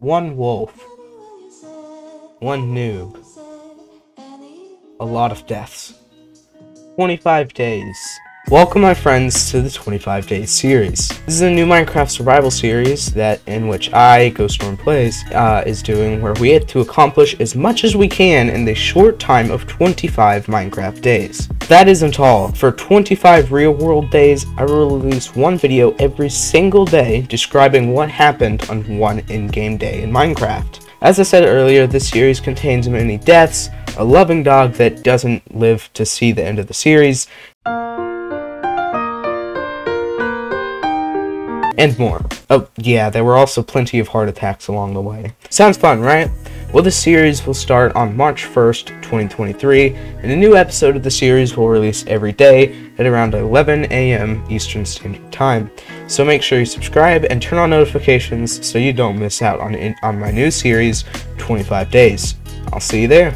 One wolf. One noob. A lot of deaths. 25 days. Welcome my friends to the 25 Days series. This is a new Minecraft survival series that in which I, GoStorm Plays, uh, is doing where we have to accomplish as much as we can in the short time of 25 Minecraft days. That isn't all. For 25 real world days, I will release one video every single day describing what happened on one in-game day in Minecraft. As I said earlier, this series contains many deaths, a loving dog that doesn't live to see the end of the series, and more. Oh, yeah, there were also plenty of heart attacks along the way. Sounds fun, right? Well, the series will start on March 1st, 2023, and a new episode of the series will release every day at around 11 a.m. Eastern Standard Time. So make sure you subscribe and turn on notifications so you don't miss out on, on my new series, 25 Days. I'll see you there.